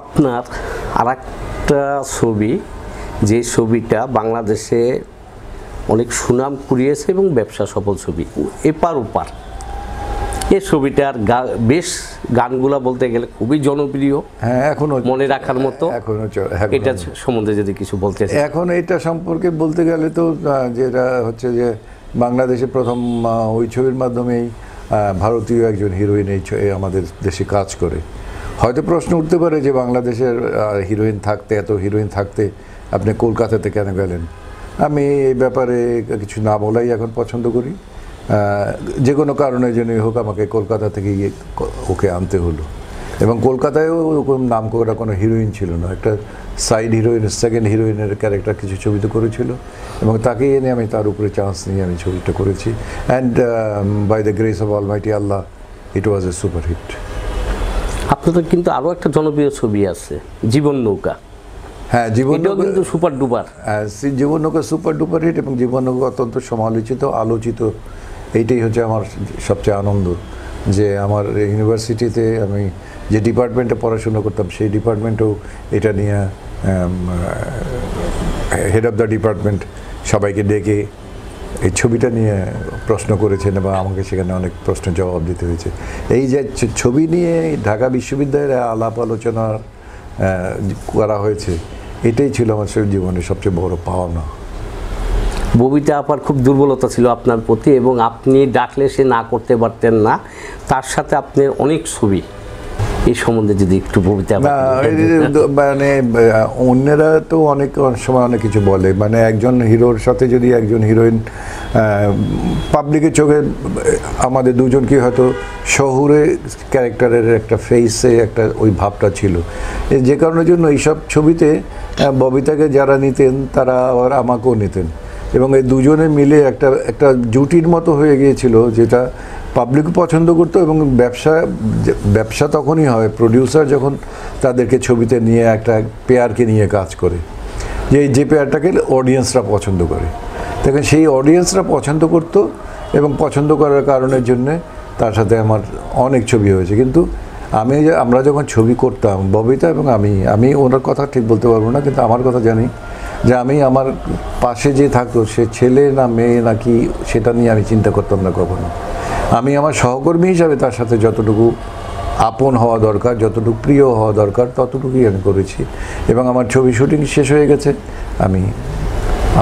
আপনার আর একটা ছবি যে ছবিটা বাংলাদেশে অনেক সুনাম কুড়িয়েছে এবং ব্যবসা সফল ছবি এপার ওপার। এই ছবিটার বেশ গানগুলা বলতে গেলে খুবই জনপ্রিয় হ্যাঁ এখনও মনে রাখার মতো। এখনও এটা সম্বন্ধে যদি কিছু বলতে এখন এটা সম্পর্কে বলতে গেলে তো যেটা হচ্ছে যে বাংলাদেশে প্রথম ওই ছবির মাধ্যমেই ভারতীয় একজন হিরোইন এই আমাদের দেশে কাজ করে। হয়তো প্রশ্ন উঠতে পারে যে বাংলাদেশের হিরোইন থাকতে, এত হিরোইন থাকতে আপনি কলকাতাতে কেন গেলেন? আমি এই ব্যাপারে কিছু না বলাই এখন পছন্দ করি। যে কোনো কারণে জন্যই হোক আমাকে কলকাতা থেকে গিয়ে ওকে আনতে হলো। এবং কলকাতায়ও ওরকম নাম করা কোনো হিরোইন ছিল না। একটা সাইড হিরোইন সেকেন্ড হিরোইনের ক্যারেক্টার কিছু ছবিতে করেছিল। এবং তাকে এনে আমি তার উপরে চান্স নিয়ে আমি ছবিটা করেছি। And by the grace of almighty Allah it was a super hit আপনাদের কিন্তু আরও একটা জনপ্রিয় ছবি আছে জীবন নৌকা। হ্যাঁ জীবন কিন্তু সুপার ডুপার। হ্যাঁ, জীবন নৌকা সুপার ডুপার হিট এবং জীবন নৌকা অত্যন্ত সমালোচিত আলোচিত এইটাই হচ্ছে আমার সবচেয়ে আনন্দ। যে আমার ইউনিভার্সিটিতে আমি যে ডিপার্টমেন্টে পড়াশোনা করতাম সেই ডিপার্টমেন্টেও এটা নিয়ে হেড অফ দ্য ডিপার্টমেন্ট সবাইকে ডেকে এই ছবিটা নিয়ে প্রশ্ন করেছেন এবং আমাকে সেখানে অনেক প্রশ্নের জবাব দিতে হয়েছে। এই যে ছবি নিয়ে ঢাকা বিশ্ববিদ্যালয়ের আলাপ আলোচনা করা হয়েছে, এটাই ছিল আমার জীবনের সবচেয়ে বড় পাওনা। ববিতা আপার খুব দুর্বলতা ছিল আপনার প্রতি এবং আপনি ডাকলে সে না করতে পারতেন না। তার সাথে আপনার অনেক ছবি। এই সম্বন্ধে যদি একটু যে মানে অন্যেরা তো অনেক অনেক সময় অনেক কিছু বলে। মানে একজন হিরোর সাথে যদি একজন হিরোইন পাবলিকের চোখে আমাদের দুজনকে হয়তো শহুরে ক্যারেক্টারের একটা ফেসে একটা ওই ভাবটা ছিল। যে কারণের জন্য এইসব ছবিতে ববিতাকে যারা নিতেন তারা আবার আমাকেও নিতেন। এবং এই দুজনে মিলে একটা একটা জুটির মতো হয়ে গিয়েছিল, যেটা পাবলিক পছন্দ করতো এবং ব্যবসা ব্যবসা তখনই হয়। প্রডিউসার যখন তাদেরকে ছবিতে নিয়ে একটা পেয়ারকে নিয়ে কাজ করে, যে যে পেয়ারটাকে অডিয়েন্সরা পছন্দ করে। দেখেন, সেই অডিয়েন্সরা পছন্দ করতো এবং পছন্দ করার কারণের জন্যে তার সাথে আমার অনেক ছবি হয়েছে। কিন্তু আমি আমরা যখন ছবি করতাম, ববিতা এবং আমি আমি ওনার কথা ঠিক বলতে পারব না, কিন্তু আমার কথা জানি যে আমি আমার পাশে যে থাকতো, সে ছেলে না মেয়ে নাকি সেটা নিয়ে আমি চিন্তা করতাম না কখনো। আমি আমার সহকর্মী হিসাবে তার সাথে যতটুকু আপন হওয়া দরকার, যতটুকু প্রিয় হওয়া দরকার, ততটুকুই আমি করেছি। এবং আমার ছবি শুটিং শেষ হয়ে গেছে, আমি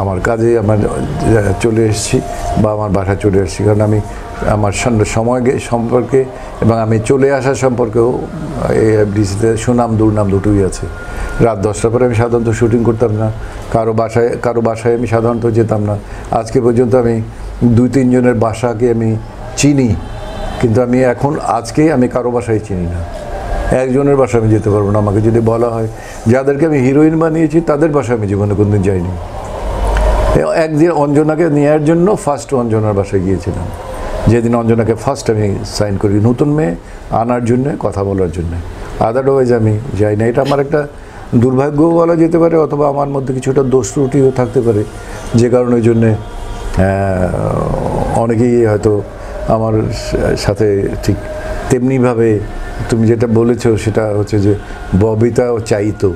আমার কাজে আমার চলে এসেছি বা আমার বাসা চলে এসেছি। কারণ আমি আমার সময় সম্পর্কে এবং আমি চলে আসা সম্পর্কেও এফডিসিতে সুনাম, দুর্নাম দুটোই আছে। রাত দশটার পরে আমি সাধারণত শুটিং করতাম না। কারও বাসায় কারও বাসায় আমি সাধারণত যেতাম না। আজকে পর্যন্ত আমি দুই, তিনজনের বাসাকে আমি চিনি। কিন্তু আমি এখন, আজকে আমি কারও বাসায় চিনি না। একজনের বাসায় আমি যেতে পারব না। আমাকে যদি বলা হয়, যাদেরকে আমি হিরোইন বানিয়েছি, তাদের বাসায় আমি জীবনে কোনদিন যাইনি। একদিন অঞ্জনাকে নেওয়ার জন্য ফার্স্ট অঞ্জনার বাসায় গিয়েছিলাম। যেদিন অঞ্জনাকে ফার্স্ট আমি সাইন করি নতুন মেয়ে, আনার জন্য, কথা বলার জন্য। আদারওয়াইজ আমি যাই না। এটা আমার একটা দুর্ভাগ্যও বলা যেতে পারে অথবা আমার মধ্যে কিছুটা দোষ ত্রুটিও থাকতে পারে। যে কারণের জন্যে অনেকেই হয়তো আমার সাথে ঠিক তেমনিভাবে তুমি যেটা বলেছ সেটা হচ্ছে যে ববিতাও চাইতো।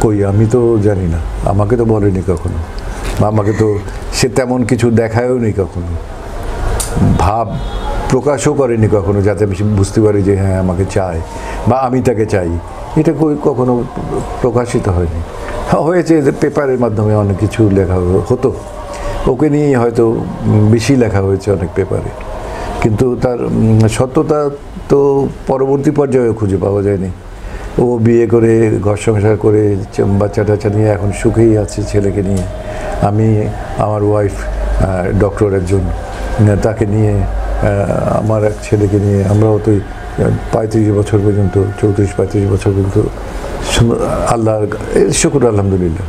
কই আমি তো জানি না। আমাকে তো বলেনি কখনো। বা আমাকে তো সে তেমন কিছু দেখায়ও নি কখনো। ভাব প্রকাশও করেনি কখনো যাতে আমি বুঝতে পারি যে হ্যাঁ আমাকে চায় বা আমি তাকে চাই। এটা কখনো প্রকাশিত হয়নি। হ্যাঁ, হয়েছে যে পেপারের মাধ্যমে অনেক কিছু লেখা হতো। ওকে নিয়েই হয়তো বেশি লেখা হয়েছে অনেক পেপারে। কিন্তু তার সত্যতা তো পরবর্তী পর্যায়ে খুঁজে পাওয়া যায়নি। ও বিয়ে করে, ঘর সংসার করে বাচ্চা টাচ্চা নিয়ে এখন সুখেই আছে ছেলেকে নিয়ে। আমি আমার ওয়াইফ ডক্টর একজন। তাকে নিয়ে আমার এক ছেলেকে নিয়ে আমরাও তো পঁয়ত্রিশ বছর পর্যন্ত, চৌত্রিশ পঁয়ত্রিশ বছর পর্যন্ত আল্লাহর শুকুর আলহামদুলিল্লাহ।